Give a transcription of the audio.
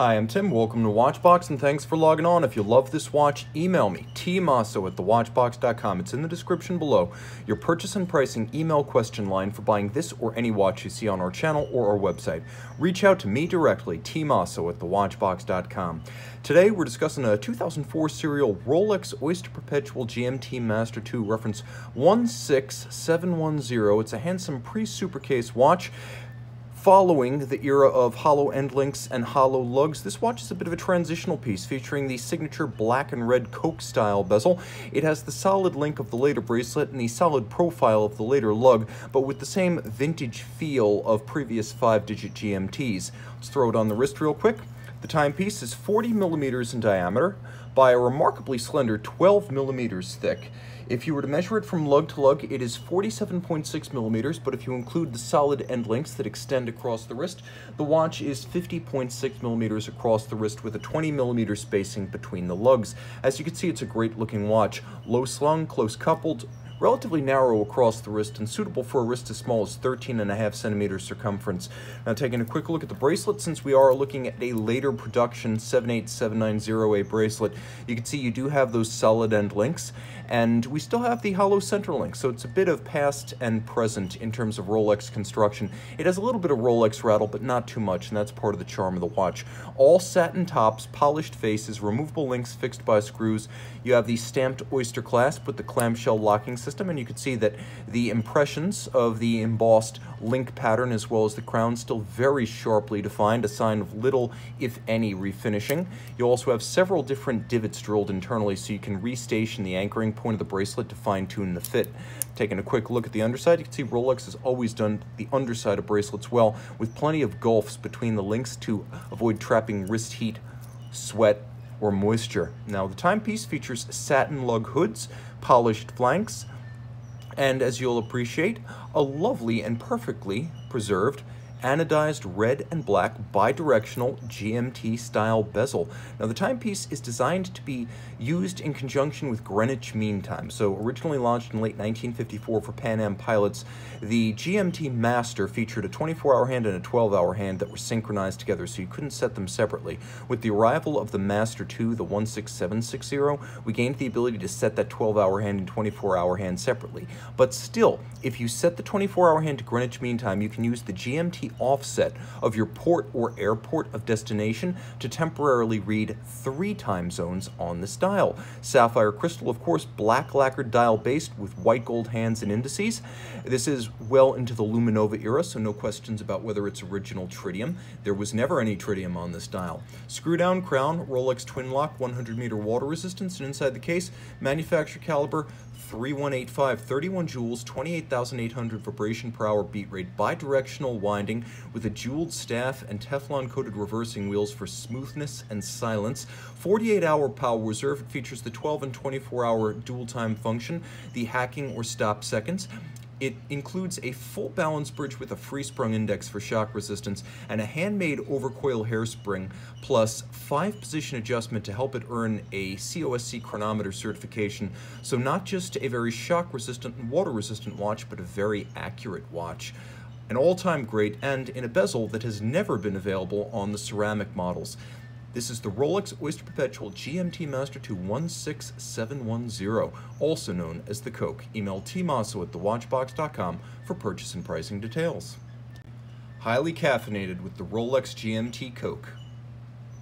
Hi, I'm Tim. Welcome to Watchbox, and thanks for logging on. If you love this watch, email me, tmosso at thewatchbox.com. It's in the description below. Your purchase and pricing email question line for buying this or any watch you see on our channel or our website. Reach out to me directly, tmosso at thewatchbox.com. Today, we're discussing a 2004 serial Rolex Oyster Perpetual GMT Master 2 reference 16710. It's a handsome pre-supercase watch. Following the era of hollow end links and hollow lugs, this watch is a bit of a transitional piece featuring the signature black and red Coke style bezel. It has the solid link of the later bracelet and the solid profile of the later lug, but with the same vintage feel of previous 5-digit GMTs. Let's throw it on the wrist real quick. The timepiece is 40 millimeters in diameter by a remarkably slender 12 millimeters thick. If you were to measure it from lug to lug, it is 47.6 millimeters, but if you include the solid end links that extend across the wrist, the watch is 50.6 millimeters across the wrist with a 20 millimeter spacing between the lugs. As you can see, it's a great looking watch. Low slung, close coupled, relatively narrow across the wrist and suitable for a wrist as small as 13 and a half centimeters circumference. Now taking a quick look at the bracelet, since we are looking at a later production 78790A bracelet, you can see you do have those solid end links, and we still have the hollow center link, so it's a bit of past and present in terms of Rolex construction. It has a little bit of Rolex rattle, but not too much, and that's part of the charm of the watch. All satin tops, polished faces, removable links fixed by screws. You have the stamped oyster clasp with the clamshell locking system system, and you can see that the impressions of the embossed link pattern as well as the crown still very sharply defined, a sign of little, if any, refinishing. You also have several different divots drilled internally so you can restation the anchoring point of the bracelet to fine-tune the fit. Taking a quick look at the underside, you can see Rolex has always done the underside of bracelets well, with plenty of gulfs between the links to avoid trapping wrist heat, sweat, or moisture. Now, the timepiece features satin lug hoods, polished flanks, and as you'll appreciate, a lovely and perfectly preserved anodized red and black bidirectional GMT style bezel. Now the timepiece is designed to be used in conjunction with Greenwich Mean Time. So originally launched in late 1954 for Pan Am pilots, the GMT Master featured a 24-hour hand and a 12-hour hand that were synchronized together so you couldn't set them separately. With the arrival of the Master 2, the 16760, we gained the ability to set that 12-hour hand and 24-hour hand separately. But still, if you set the 24-hour hand to Greenwich Mean Time, you can use the GMT offset of your port or airport of destination to temporarily read three time zones on this dial. Sapphire crystal, of course, black lacquered dial based with white gold hands and indices. This is well into the Luminova era, so no questions about whether it's original tritium. There was never any tritium on this dial. Screw down crown, Rolex twin lock, 100 meter water resistance, and inside the case, manufacturer caliber 3185, 31 jewels, 28,800 vibration per hour beat rate, bidirectional winding with a jeweled staff and Teflon coated reversing wheels for smoothness and silence. 48 hour power reserve, features the 12 and 24 hour dual time function, the hacking or stop seconds, it includes a full balance bridge with a free sprung index for shock resistance and a handmade overcoil hairspring, plus five position adjustment to help it earn a COSC chronometer certification. So not just a very shock resistant and water resistant watch, but a very accurate watch an all-time great and in a bezel that has never been available on the ceramic models. This is the Rolex Oyster Perpetual GMT Master 2 16710, also known as the Coke. Email tmosso at thewatchbox.com for purchase and pricing details. Highly caffeinated with the Rolex GMT Coke.